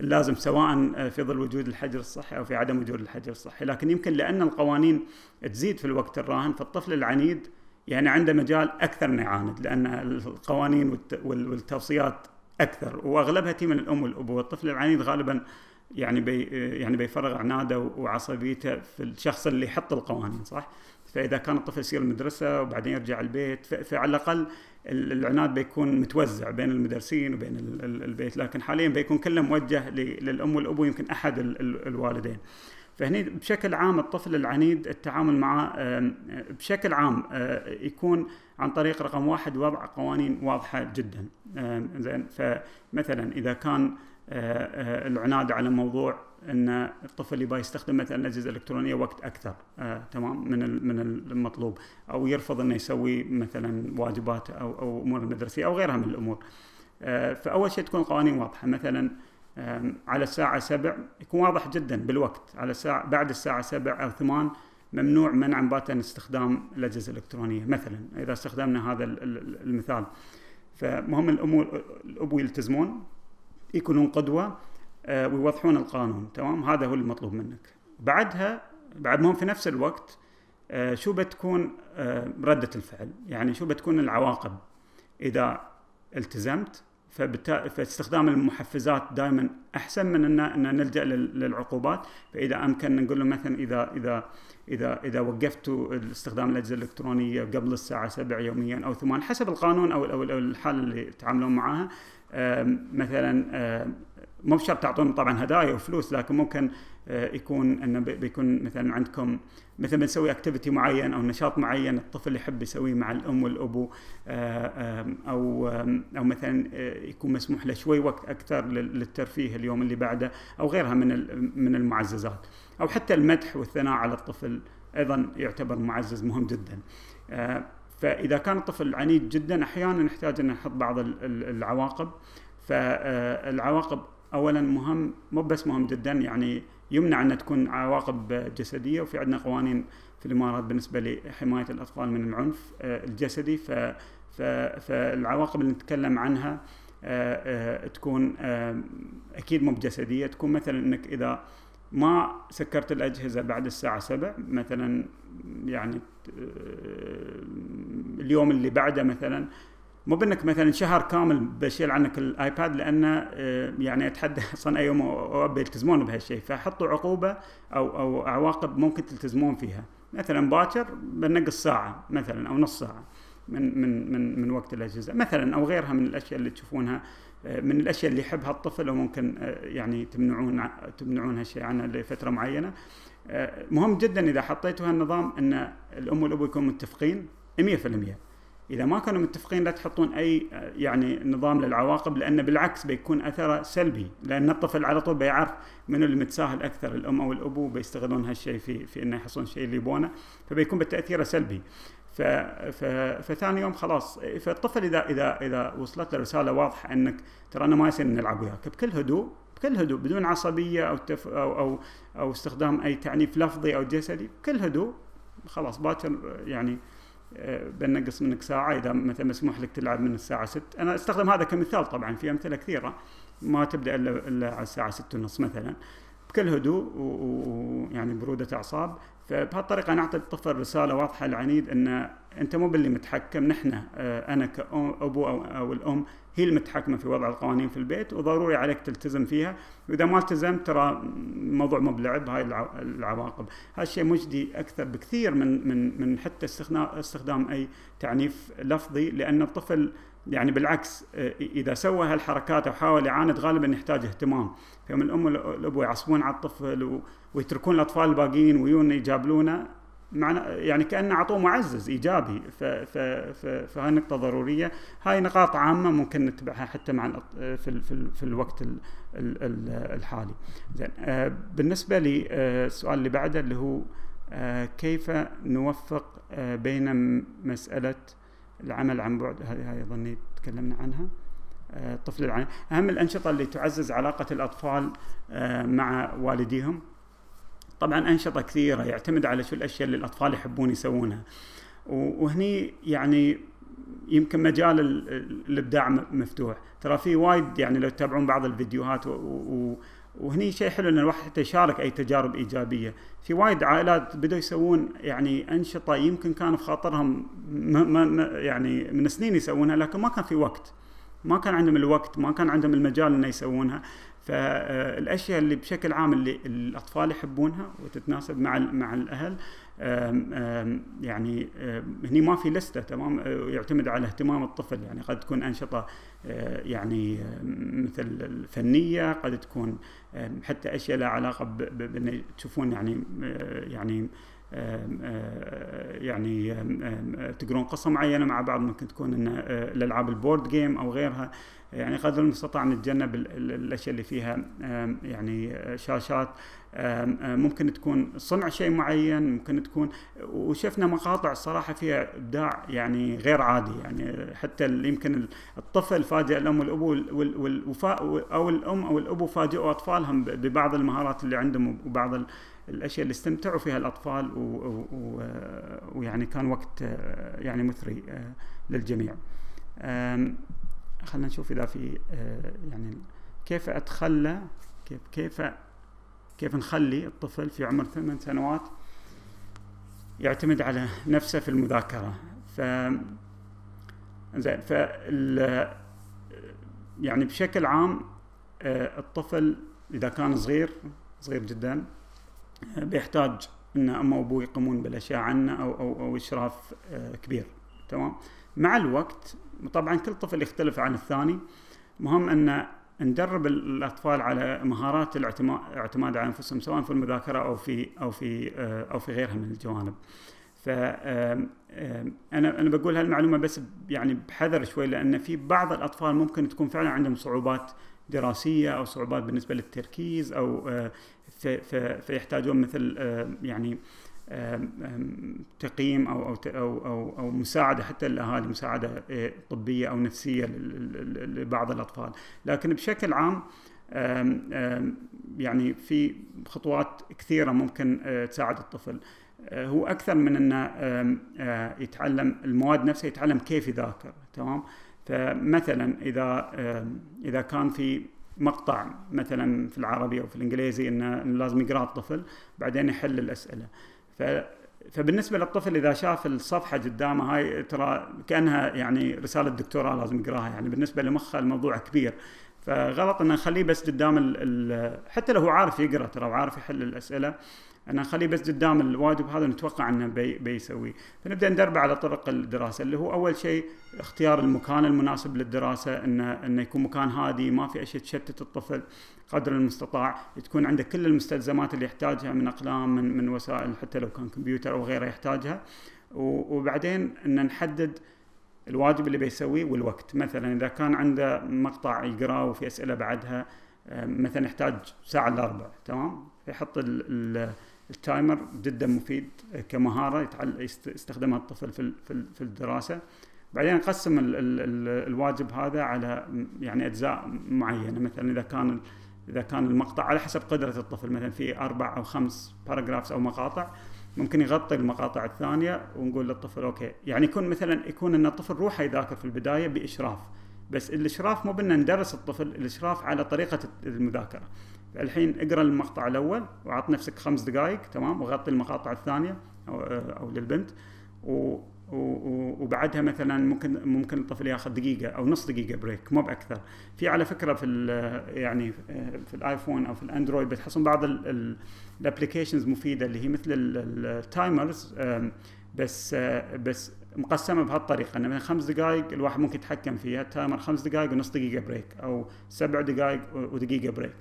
اللازم سواء في ظل وجود الحجر الصحي أو في عدم وجود الحجر الصحي، لكن يمكن لأن القوانين تزيد في الوقت الراهن فالطفل العنيد يعني عنده مجال أكثر إنه يعاند لأن القوانين والتوصيات أكثر. وأغلبها تي من الأم والأبو، والطفل العنيد غالبا يعني بي يعني بيفرغ عناده وعصبيته في الشخص اللي يحط القوانين صح؟ فإذا كان الطفل يصير المدرسة وبعدين يرجع البيت فعلى الأقل العناد بيكون متوزع بين المدرسين وبين البيت. لكن حاليا بيكون كله موجه للأم والابو يمكن أحد الوالدين. فهني بشكل عام الطفل العنيد التعامل معه بشكل عام آه، يكون عن طريق رقم واحد وضع قوانين واضحة جدا. زين فمثلا إذا كان آه، آه، العناد على موضوع أن الطفل يبغى يستخدم مثلا اجهزه الكترونيه وقت أكثر آه تمام من من المطلوب. أو يرفض أنه يسوي مثلا واجبات أو أو أمور المدرسيه أو غيرها من الأمور. آه فأول شيء تكون قوانين واضحة. مثلا آه على الساعة 7 يكون واضح جدا بالوقت. على الساعة بعد الساعة 7 أو 8 ممنوع منعا باتا استخدام الأجهزة الإلكترونية. مثلا إذا استخدمنا هذا المثال. فمهم الأمور الأبو يلتزمون يكونون قدوة. ويوضحون القانون. تمام؟ هذا هو المطلوب منك. بعدها بعد مهم في نفس الوقت آه، شو بتكون آه، ردة الفعل؟ يعني شو بتكون العواقب؟ إذا التزمت فاستخدام المحفزات دائما أحسن من ان, إن نلجأ للعقوبات. فإذا أمكن نقول له مثلا إذا إذا إذا إذا وقفتوا استخدام الأجهزة الإلكترونية قبل الساعة 7 يوميا أو 8 حسب القانون أو أو الحالة اللي يتعاملون معها مثلا مو بشرط تعطون طبعا هدايا وفلوس لكن ممكن آه، يكون إنه بيكون مثلا عندكم مثلا بنسوي اكتيفيتي معين أو نشاط معين الطفل يحب يسويه مع الأم والأبو آه، أو أو مثلا آه، يكون مسموح له شوي وقت أكثر للترفيه اليوم اللي بعده أو غيرها من من المعززات. أو حتى المدح والثناء على الطفل أيضا يعتبر معزز مهم جدا. فإذا كان الطفل عنيد جدا أحيانا نحتاج أن نحط بعض العواقب. فالعواقب اولا مهم مو بس مهم جدا يعني يمنع أن تكون عواقب جسدية وفي عندنا قوانين في الإمارات بالنسبة لحماية الأطفال من العنف آه، الجسدي. ف فالعواقب اللي نتكلم عنها آه، آه، تكون أكيد مو بجسدية. تكون مثلا إنك إذا ما سكرت الأجهزة بعد الساعة 7 مثلا يعني اليوم اللي بعده مثلا مو بأنك مثلا شهر كامل بشيل عنك الآيباد لأنه آه، يعني أتحدى أصلا أي يوم وابي يلتزمون بهالشيء. فحطوا عقوبة أو أو عواقب ممكن تلتزمون فيها. مثلا باكر بنقص ساعة مثلا أو نص ساعة من من من من وقت الأجهزة. مثلا أو غيرها من الأشياء اللي تشوفونها آه، من الأشياء اللي يحبها الطفل وممكن آه، يعني تمنعون تمنعون هالشيء عنه لفترة معينة. مهم جدا إذا حطيتوا هالنظام إن الأم والابو يكونوا متفقين 100% إذا ما كانوا متفقين لا تحطون أي يعني نظام للعواقب لأنه بالعكس بيكون أثره سلبي لأن الطفل على طول بيعرف منو اللي متساهل أكثر الأم أو الأبو بيستغلون هالشيء في في إنه يحصلون الشيء اللي يبونه فبيكون بالتاثير سلبي. ف... ف... فثاني يوم خلاص فالطفل إذا إذا إذا وصلت له رسالة واضحة إنك ترى أنا ما يصير نلعب وياك بكل هدوء بكل هدوء بدون عصبية أو تف... أو أو أو استخدام أي تعنيف لفظي أو جسدي بكل هدوء خلاص باكر يعني بنقص منك ساعة إذا مثلا مسموح لك تلعب من الساعة 6 أنا أستخدم هذا كمثال طبعا في أمثلة كثيرة. ما تبدأ إلا, على الساعة 6 ونص مثلا. بكل هدوء ويعني برودة أعصاب. فبهالطريقة نعطي الطفل رسالة واضحة للعنيد أن أنت مو باللي متحكم. نحن آه، أنا كأبو أو, أو الأم هي المتحكمة في وضع القوانين في البيت وضروري عليك تلتزم فيها. وإذا ما التزمت ترى الموضوع مو بلعب هاي العواقب. هذا الشيء مجدي أكثر بكثير من من من حتى استخدام أي تعنيف لفظي لأن الطفل يعني بالعكس إذا سوى هالحركات أو حاول يعاند غالبا يحتاج اهتمام. فيوم الأم والابو يعصبون على الطفل ويتركون الأطفال الباقيين ويون يجابلونه معنى يعني كأنه أعطوه معزز إيجابي. فهاي النقطه ضرورية. هاي نقاط عامة ممكن نتبعها حتى مع في في, في الوقت الحالي. زين بالنسبة للسؤال اللي بعده اللي هو كيف نوفق بين مسألة العمل عن بعد هذه أظني تكلمنا عنها. الطفل العين أهم الأنشطة اللي تعزز علاقة الأطفال مع والديهم. طبعا أنشطة كثيرة يعتمد على شو الأشياء اللي الأطفال يحبون يسوونها. وهني يعني يمكن مجال الإبداع مفتوح. ترى في وايد يعني لو تتابعون بعض الفيديوهات و وهني شيء حلو إن الواحد حتى يشارك أي تجارب إيجابية. في وايد عائلات بدوا يسوون يعني أنشطة يمكن كان في خاطرهم يعني من سنين يسوونها لكن ما كان في وقت. ما كان عندهم الوقت ما كان عندهم المجال إنه يسوونها. فالأشياء اللي بشكل عام اللي الأطفال يحبونها وتتناسب مع مع الأهل يعني هني ما في لستة تمام؟ يعتمد على اهتمام الطفل يعني قد تكون أنشطة آه، يعني مثل الفنية قد تكون حتى أشياء لها علاقة بأن تشوفون يعني آه، يعني يعني تقرون قصة معينة مع بعض ممكن تكون آه، الألعاب البورد جيم أو غيرها. يعني قدر المستطاع نتجنب الأشياء اللي فيها يعني شاشات ممكن تكون صنع شيء معين ممكن تكون وشفنا مقاطع الصراحه فيها إبداع يعني غير عادي يعني حتى يمكن الطفل فاجئ الأم والأبو أو الأم أو الأبو فاجئوا أطفالهم ببعض المهارات اللي عندهم وبعض الأشياء اللي استمتعوا فيها الأطفال ويعني كان وقت يعني مثري للجميع. خلينا نشوف إذا في آه، يعني كيف أتخلى كيف كيف كيف نخلي الطفل في عمر ثمان سنوات يعتمد على نفسه في المذاكرة. ف زين ف يعني بشكل عام آه، الطفل إذا كان صغير صغير جدا آه، بيحتاج إن أمه وأبوه يقومون بالأشياء عنه أو أو أو إشراف آه، كبير. تمام؟ مع الوقت طبعا كل طفل يختلف عن الثاني مهم أن ندرب الأطفال على مهارات الاعتماد على أنفسهم سواء في المذاكرة أو في أو في أو في غيرها من الجوانب. ف أنا أنا بقول هالمعلومة بس يعني بحذر شوي لأن في بعض الأطفال ممكن تكون فعلا عندهم صعوبات دراسية أو صعوبات بالنسبة للتركيز أو آه، فيحتاجون مثل آه، يعني تقييم أو أو أو أو, مساعدة حتى الاهالي مساعدة آه، طبية أو نفسية لبعض الأطفال. لكن بشكل عام يعني في خطوات كثيرة ممكن تساعد الطفل. هو أكثر من أنه يتعلم المواد نفسها يتعلم كيف يذاكر تمام؟ فمثلا إذا إذا كان في مقطع مثلا في العربي أو في الإنجليزي إنه لازم يقرأ الطفل بعدين يحل الأسئلة. فبالنسبة للطفل إذا شاف الصفحة قدامه هاي ترى كأنها يعني رسالة دكتوراه لازم يقراها. يعني بالنسبة لمخه الموضوع كبير. فغلط أن نخليه بس قدام حتى لو هو عارف يقرأ ترى وعارف يحل الأسئلة أنا أخليه بس قدام الواجب هذا نتوقع أنه بي بيسويه. فنبدأ ندربه على طرق الدراسة اللي هو أول شيء اختيار المكان المناسب للدراسة انه انه يكون مكان هادي ما في أشياء تشتت الطفل قدر المستطاع. تكون عنده كل المستلزمات اللي يحتاجها من أقلام من من وسائل حتى لو كان كمبيوتر أو غيره يحتاجها. وبعدين أن نحدد الواجب اللي بيسويه والوقت. مثلا إذا كان عنده مقطع يقرأه وفي أسئلة بعدها مثلا يحتاج ساعة الا ربع تمام؟ يحط ال timer جدا مفيد كمهارة يستخدمها الطفل في في الدراسة. بعدين نقسم الواجب هذا على يعني أجزاء معينة. مثلا إذا كان إذا كان المقطع على حسب قدرة الطفل. مثلا في أربع أو خمس paragraphs أو مقاطع. ممكن يغطي المقاطع الثانية ونقول للطفل okay. يعني يكون مثلا يكون إن الطفل روحه يذاكر في البداية بإشراف. بس الإشراف مو بان ندرس الطفل الإشراف على طريقة المذاكرة. الحين اقرأ المقطع الأول وعطي نفسك خمس دقائق تمام؟ وغطي المقاطع الثانية أو, أو للبنت. و وبعدها مثلا ممكن ممكن الطفل ياخذ دقيقة أو نص دقيقة break مو بأكثر. في على فكرة في يعني في الآيفون أو في الأندرويد بتحصلون بعض ال applications مفيدة اللي هي مثل ال timers بس بس مقسمة بهالطريقة. انه مثلا خمس دقائق الواحد ممكن يتحكم فيها timer خمس دقائق ونص دقيقة break أو سبع دقائق ودقيقة break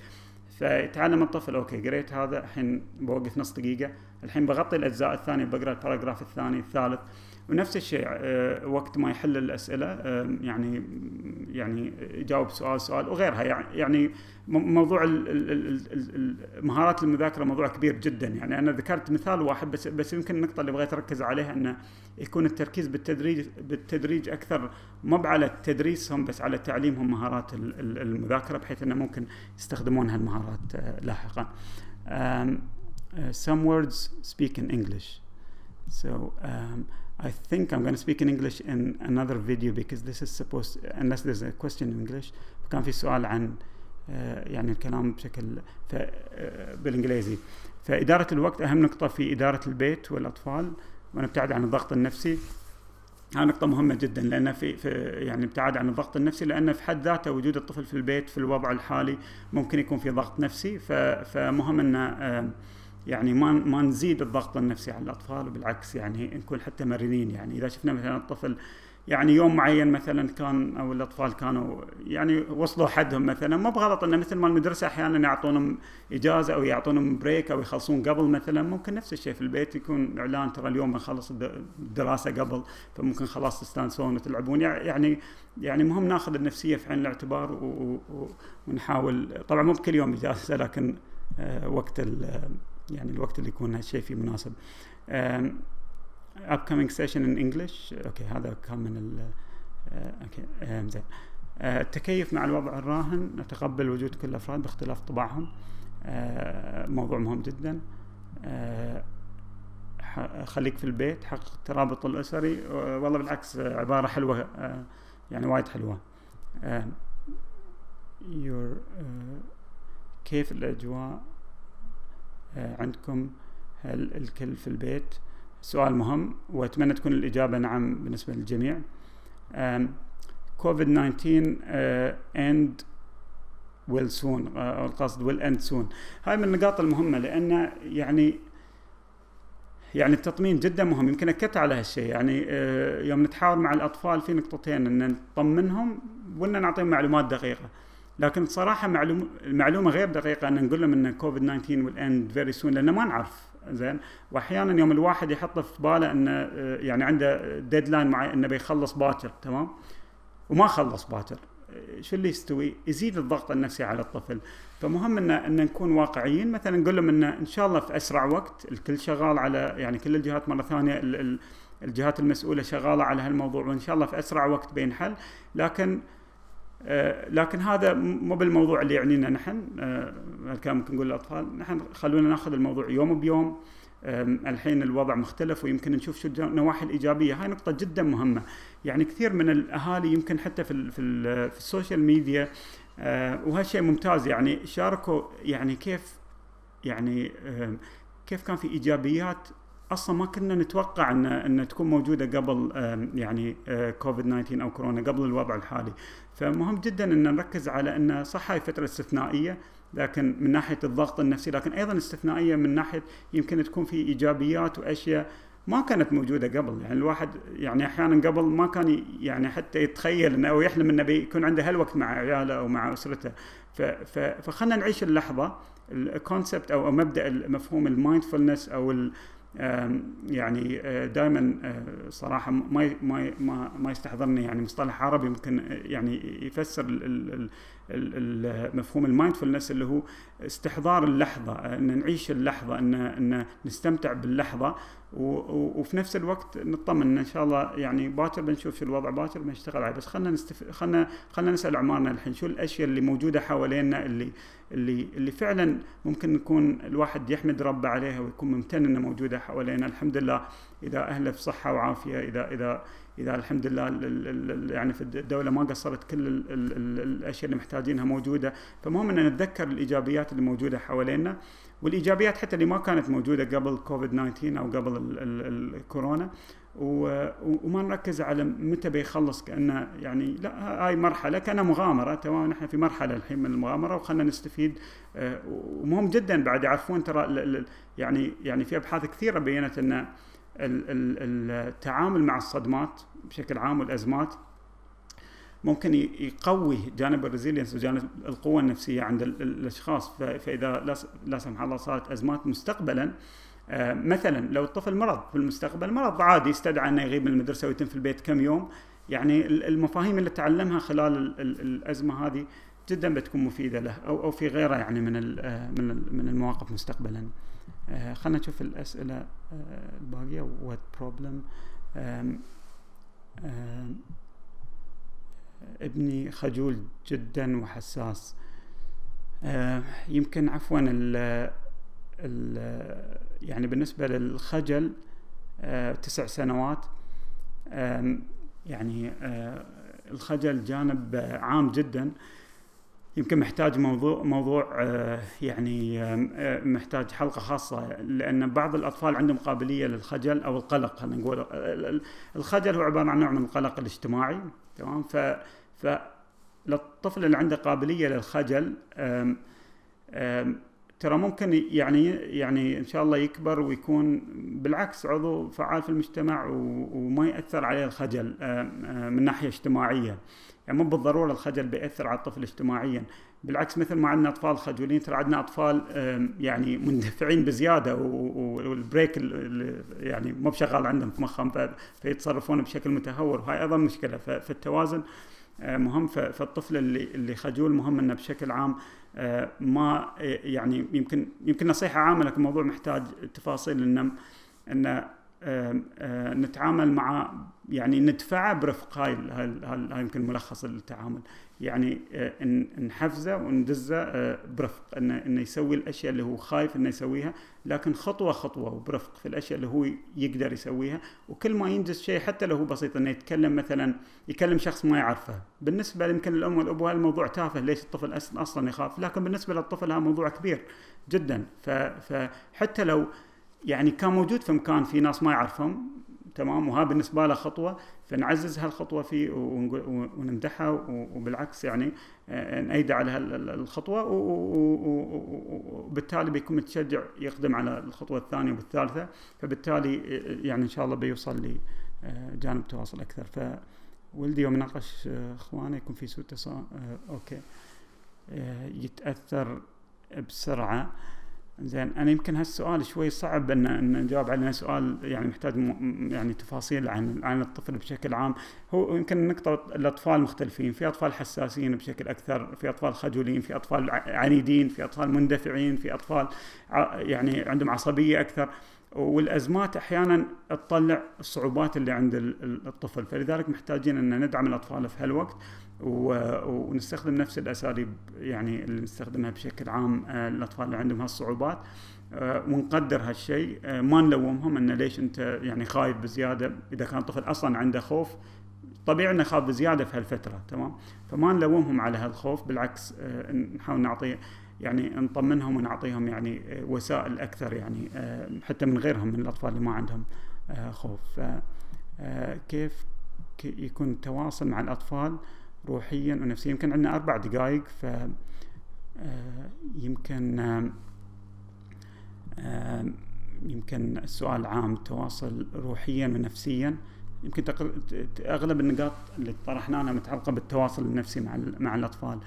فيتعلم الطفل okay قريت هذا الحين بوقف نص دقيقة. الحين بغطي الأجزاء الثانية بقرأ ال paragraph الثاني الثالث. ونفس الشيء آه، وقت ما يحل الأسئلة آه، يعني يعني يجاوب سؤال سؤال وغيرها. يعني موضوع مهارات المذاكرة موضوع كبير جدا. يعني أنا ذكرت مثال واحد بس بس يمكن النقطة اللي بغيت أركز عليها إنه يكون التركيز بالتدريج بالتدريج أكثر مو على تدريسهم بس على تعليمهم مهارات المذاكرة بحيث إنه ممكن يستخدمون هالمهارات آه، لاحقا. some words speak in English. So um, I think I'm going to speak in English in another video because this is supposed unless there's a question in English كان في سؤال عن يعني الكلام بشكل بالإنجليزي فإدارة الوقت أهم نقطة في إدارة البيت والأطفال ونبتعد عن الضغط النفسي هذه نقطة مهمة جدا لأن في, في يعني ابتعاد عن الضغط النفسي لأن في حد ذاته وجود الطفل في البيت في الوضع الحالي ممكن يكون في ضغط نفسي فمهم أنه يعني ما ما نزيد الضغط النفسي على الأطفال وبالعكس يعني نكون حتى مرنين. يعني إذا شفنا مثلا الطفل يعني يوم معين مثلا كان أو الأطفال كانوا يعني وصلوا حدهم مثلا. ما بغلط إنه مثل ما المدرسة أحيانا يعطونهم إجازة أو يعطونهم بريك أو يخلصون قبل مثلا ممكن نفس الشيء في البيت يكون إعلان ترى اليوم بنخلص الدراسة قبل فممكن خلاص تستانسون وتلعبون. يعني يعني مهم ناخذ النفسية في عين الاعتبار ونحاول. طبعا مو بكل يوم إجازة لكن آه، وقت يعني الوقت اللي يكون هالشيء فيه مناسب. Upcoming session in English. okay هذا كان من ال okay زين. التكيف مع الوضع الراهن نتقبل وجود كل الافراد باختلاف طباعهم. موضوع مهم جدا. خليك في البيت حقق الترابط الأسري. والله بالعكس عبارة حلوة يعني وايد حلوة. your كيف الأجواء عندكم؟ هل الكل في البيت؟ سؤال مهم وأتمنى تكون الإجابة نعم بالنسبة للجميع. كوفيد 19 and will soon القصد will end soon هاي من النقاط المهمة لأن يعني يعني التطمين جدا مهم. يمكن أكدت على هالشيء. يعني آه، يوم نتحاور مع الأطفال في نقطتين إن نطمنهم وإن نعطيهم معلومات دقيقة. لكن صراحة معلوم المعلومه غير دقيقة إن نقول لهم إن كوفيد 19 will end very soon لأن ما نعرف. زين. وأحيانا يوم الواحد يحط في باله انه آه، يعني عنده deadline معين إنه بيخلص باكر تمام؟ وما خلص باكر. شو اللي يستوي؟ يزيد الضغط النفسي على الطفل. فمهم إن إن نكون واقعيين. مثلا نقول لهم إن إن شاء الله في أسرع وقت الكل شغال على يعني كل الجهات مرة ثانية الجهات المسؤولة شغالة على هالموضوع وإن شاء الله في أسرع وقت بينحل. لكن لكن هذا مو بالموضوع اللي يعنينا نحن آه كان ممكن نقول للأطفال. نحن خلونا ناخذ الموضوع يوم بيوم. الحين الوضع مختلف ويمكن نشوف شو النواحي الإيجابية. هاي نقطة جدا مهمة. يعني كثير من الأهالي يمكن حتى في في, ال في ال social media آه وهالشيء ممتاز. يعني شاركوا يعني كيف يعني آه كيف كان في إيجابيات أصلا ما كنا نتوقع ان إن تكون موجودة قبل آه يعني كوفيد 19 أو كورونا قبل الوضع الحالي. فمهم جدا إن نركز على إن صح هاي فتره استثنائية لكن من ناحية الضغط النفسي لكن أيضا استثنائية من ناحية يمكن تكون في إيجابيات وأشياء ما كانت موجودة قبل. يعني الواحد يعني أحيانا قبل ما كان يعني حتى يتخيل إنه أو يحلم إنه بيكون عنده هالوقت مع عياله أو مع أسرته. فخلنا نعيش اللحظة ال concept أو مبدأ مفهوم ال mindfulness أو يعني آه، دائما آه، صراحة ما ما ما يستحضرني يعني مصطلح عربي ممكن آه، يعني يفسر مفهوم ال mindfulness اللي هو استحضار اللحظة إن نعيش اللحظة إن إن نستمتع باللحظة وفي نفس الوقت نطمن إن شاء الله يعني باكر بنشوف شو الوضع باكر بنشتغل عليه. بس خلينا نستف... خلينا خلينا نسأل أعمارنا الحين شو الأشياء اللي موجودة حوالينا اللي اللي اللي فعلا ممكن نكون الواحد يحمد ربه عليها ويكون ممتن إنها موجودة حوالينا. الحمد لله إذا اهله في صحة وعافية اذا إذا اذا الحمد لله يعني في الدولة ما قصرت كل الاشياء اللي محتاجينها موجوده فمهم ان نتذكر الايجابيات اللي موجوده حوالينا والايجابيات حتى اللي ما كانت موجوده قبل كوفيد 19 أو قبل الكورونا وما نركز على متى بيخلص كانه يعني لا هاي مرحله كانها مغامره تمام نحن في مرحله الحين من المغامره وخلنا نستفيد آه، ومهم جدا بعد يعرفون ترى يعني يعني في ابحاث كثيره بينت ان التعامل مع الصدمات بشكل عام والأزمات ممكن يقوي جانب الريزيلينس وجانب القوة النفسية عند الأشخاص فإذا لا سمح الله صارت أزمات مستقبلا آه، مثلا لو الطفل مرض في المستقبل مرض عادي استدعى إنه يغيب من المدرسة ويتم في البيت كم يوم يعني المفاهيم اللي تعلمها خلال الأزمة هذه جدا بتكون مفيدة له أو أو في غيره يعني من من من المواقف مستقبلا. آه، خلينا نشوف الأسئلة آه، الباقية. what problem ابني خجول جدا وحساس. آه، يمكن عفوا ال يعني بالنسبة للخجل تسع سنوات. يعني الخجل جانب عام جدا. يمكن محتاج موضوع موضوع آه، يعني آه، محتاج حلقة خاصة لأن بعض الأطفال عندهم قابلية للخجل أو القلق خلينا نقول. الخجل هو عبارة عن نوع من القلق الاجتماعي تمام؟ ف ف للطفل اللي عنده قابلية للخجل ترى ممكن يعني يعني إن شاء الله يكبر ويكون بالعكس عضو فعال في المجتمع وما يأثر عليه الخجل من ناحية اجتماعية. يعني مو بالضرورة الخجل بيأثر على الطفل اجتماعيا. بالعكس مثل ما عندنا أطفال خجولين ترى عندنا أطفال يعني مندفعين بزيادة والبريك يعني مو بشغال عندهم في مخهم فيتصرفون بشكل متهور وهاي أيضا مشكلة فالتوازن مهم فالطفل اللي اللي خجول مهم إنه بشكل عام ما يعني يمكن يمكن نصيحة عامة لكن الموضوع محتاج تفاصيل إنه انه نتعامل مع يعني ندفعه برفق هاي هاي يمكن ملخص التعامل. يعني آه، نحفزه وندزه آه، برفق انه إنه يسوي الأشياء اللي هو خايف إنه يسويها لكن خطوة خطوة وبرفق في الأشياء اللي هو يقدر يسويها. وكل ما ينجز شيء حتى لو هو بسيط إنه يتكلم مثلا يكلم شخص ما يعرفه. بالنسبة يمكن الام والاب الموضوع تافه ليش الطفل أصلا يخاف؟ لكن بالنسبة للطفل هذا موضوع كبير جدا. فحتى لو يعني كان موجود في مكان في ناس ما يعرفهم تمام وها بالنسبة له خطوة فنعزز هالخطوة فيه ونمدحها وبالعكس يعني آه، نأيده على هالخطوه وبالتالي بيكون متشجع يقدم على الخطوة الثانية والثالثة فبالتالي آه، يعني إن شاء الله بيوصل لجانب تواصل أكثر. فولدي يوم يناقش إخوانه يكون في سوء تصا أوكي. يتأثر بسرعة. زين أنا يمكن هالسؤال شوي صعب ان إن نجاوب عليه سؤال يعني محتاج يعني تفاصيل عن عن الطفل بشكل عام. هو يمكن نقطة الأطفال مختلفين في أطفال حساسين بشكل أكثر في أطفال خجولين في أطفال عنيدين في أطفال مندفعين في أطفال يعني عندهم عصبية أكثر. والأزمات أحيانا تطلع الصعوبات اللي عند الطفل. فلذلك محتاجين أن ندعم الأطفال في هالوقت ونستخدم نفس الأساليب يعني اللي نستخدمها بشكل عام آه، الأطفال اللي عندهم هالصعوبات آه، ونقدر هالشيء. آه، ما نلومهم انه ليش أنت يعني خايف بزيادة إذا كان طفل أصلا عنده خوف. طبيعي إنه يخاف بزيادة في هالفترة تمام؟ فما نلومهم على هالخوف بالعكس نحاول نعطي يعني نطمنهم ونعطيهم يعني وسائل أكثر يعني حتى من غيرهم من الأطفال اللي ما عندهم خوف. فكيف يكون التواصل مع الأطفال روحيا ونفسيا؟ يمكن عندنا أربع دقائق ف آه، يمكن آه، يمكن السؤال عام تواصل روحيا ونفسيا. يمكن أغلب النقاط اللي طرحناها متعلقة بالتواصل النفسي مع مع الأطفال.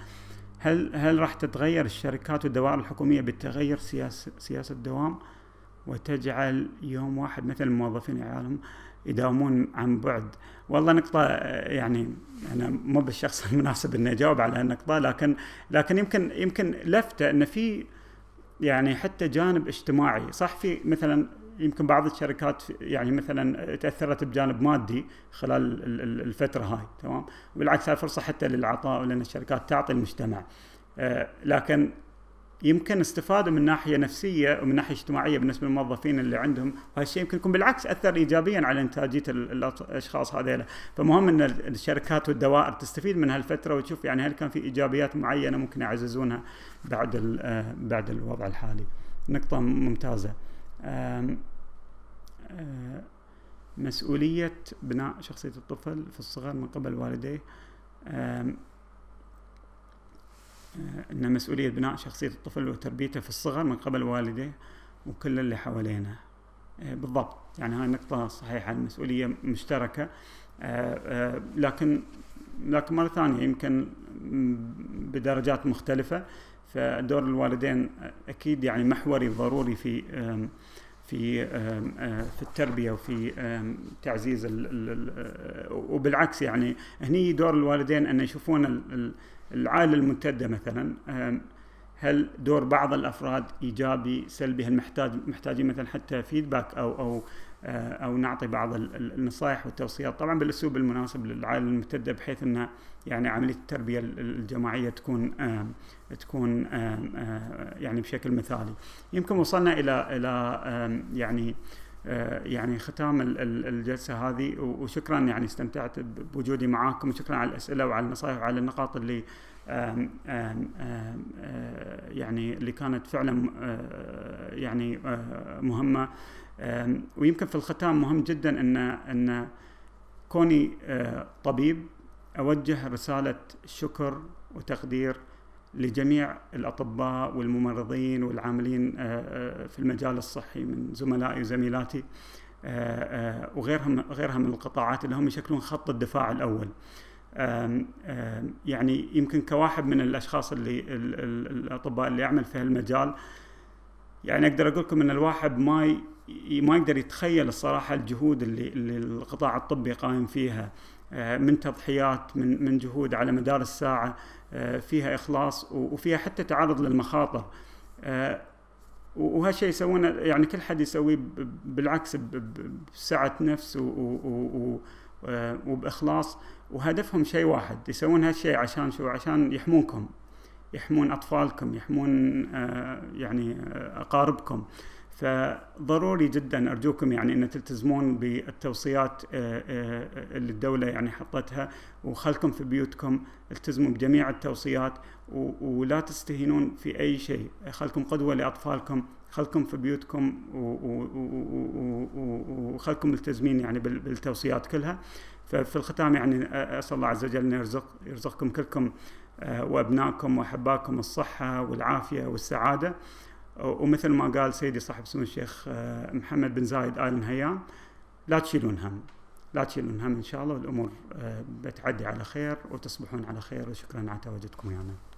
هل هل راح تتغير الشركات والدوائر الحكومية بتغير سياسة سياسة الدوام؟ وتجعل يوم واحد مثل الموظفين عيالهم يداومون عن بعد. والله نقطة يعني أنا مو بالشخص المناسب إني أجاوب على هالنقطة لكن لكن يمكن يمكن لفتة إن في يعني حتى جانب اجتماعي. صح في مثلا يمكن بعض الشركات يعني مثلا تأثرت بجانب مادي خلال الفترة هاي تمام؟ بالعكس هاي فرصة حتى للعطاء لأن الشركات تعطي المجتمع. آه، لكن يمكن استفادوا من ناحية نفسية ومن ناحية اجتماعية بالنسبة للموظفين اللي عندهم. وهالشيء يمكن يكون بالعكس أثر ايجابيا على إنتاجية الأشخاص هذيلا. فمهم إن الشركات والدوائر تستفيد من هالفترة وتشوف يعني هل كان في إيجابيات معينة ممكن يعززونها بعد آه، بعد الوضع الحالي. نقطة ممتازة. مسؤولية بناء شخصية الطفل في الصغر من قبل والديه. آه، ان مسؤولية بناء شخصية الطفل وتربيته في الصغر من قبل والديه وكل اللي حوالينا آه، بالضبط. يعني هاي نقطة صحيحة. المسؤولية مشتركة. آه، لكن لكن مرة ثانية يمكن بدرجات مختلفة. فدور الوالدين أكيد يعني محوري ضروري في في في التربية وفي تعزيز وبالعكس يعني هني دور الوالدين أن يشوفون العائله الممتدة مثلا هل دور بعض الأفراد إيجابي سلبي هل محتاج محتاجين مثلا حتى فيدباك أو أو أو نعطي بعض النصائح والتوصيات. طبعا بالأسلوب المناسب للعائلة الممتده بحيث أن يعني عملية التربية الجماعية تكون تكون آه، يعني بشكل مثالي. يمكن وصلنا إلى إلى يعني آه، يعني ختام الجلسة هذه وشكرا يعني استمتعت بوجودي معاكم وشكرا على الأسئلة وعلى النصائح وعلى النقاط اللي آم آم آم آه، يعني اللي كانت فعلا آه، يعني مهمة. ويمكن في الختام مهم جدا ان إن كوني طبيب أوجه رسالة شكر وتقدير لجميع الأطباء والممرضين والعاملين آه، آه، في المجال الصحي من زملائي وزميلاتي آه، وغيرهم غيرها من القطاعات اللي هم يشكلون خط الدفاع الأول. يعني يمكن كواحد من الأشخاص اللي الأطباء اللي يعمل في هالمجال يعني أقدر أقول لكم إن الواحد ما ما يقدر يتخيل الصراحة الجهود اللي, اللي القطاع الطبي قائم فيها. من تضحيات من من جهود على مدار الساعة آه، فيها إخلاص وفيها حتى تعرض للمخاطر. آه، وهالشيء يسوونه يعني كل حد يسويه بالعكس بسعة نفس آه، وبإخلاص. وهدفهم شيء واحد يسوون هالشيء عشان شو؟ عشان يحمونكم يحمون أطفالكم يحمون يعني أقاربكم. فضروري جدا أرجوكم يعني إن تلتزمون بالتوصيات آه، آه، اللي الدولة يعني حطتها وخلكم في بيوتكم التزموا بجميع التوصيات ولا تستهينون في أي شيء. خلكم قدوة لأطفالكم خلكم في بيوتكم وخلكم ملتزمين يعني بالتوصيات كلها. ففي الختام يعني أسأل الله عز وجل أن يرزق يرزقكم كلكم آه، وأبنائكم وأحبائكم الصحة والعافية والسعادة. ومثل ما قال سيدي صاحب سمو الشيخ آه، محمد بن زايد آل نهيان لا تشيلون هم لا تشيلون هم إن شاء الله والأمور آه، بتعدي على خير وتصبحون على خير وشكرا على تواجدكم ويانا. يعني.